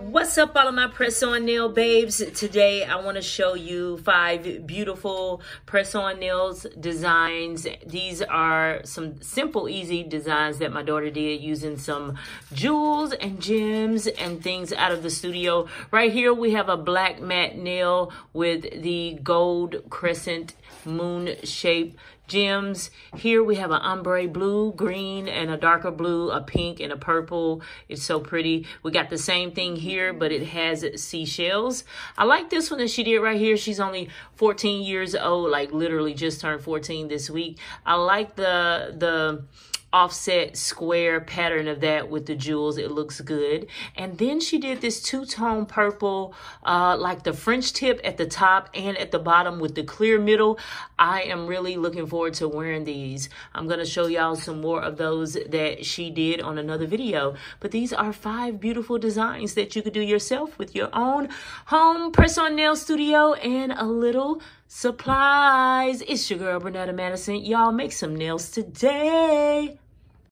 What's up all of my press-on nail babes? Today I want to show you five beautiful press-on nails designs. These are some simple, easy designs that my daughter did using some jewels and gems and things out of the studio. Right here we have a black matte nail with the gold crescent moon shape gems. Here we have an ombre blue, green, and a darker blue, a pink, and a purple. It's so pretty. We got the same thing here, but it has seashells. I like this one that she did right here. She's only 14 years old, like literally just turned 14 this week. I like the, the, offset square pattern of that with the jewels. It looks good. And then she did this two-tone purple, uh, like the French tip at the top and at the bottom with the clear middle. I am really looking forward to wearing these. I'm going to show y'all some more of those that she did on another video. But these are five beautiful designs that you could do yourself with your own home press-on nail studio and a little supplies. It's your girl, Brenetta Madison. Y'all make some nails today.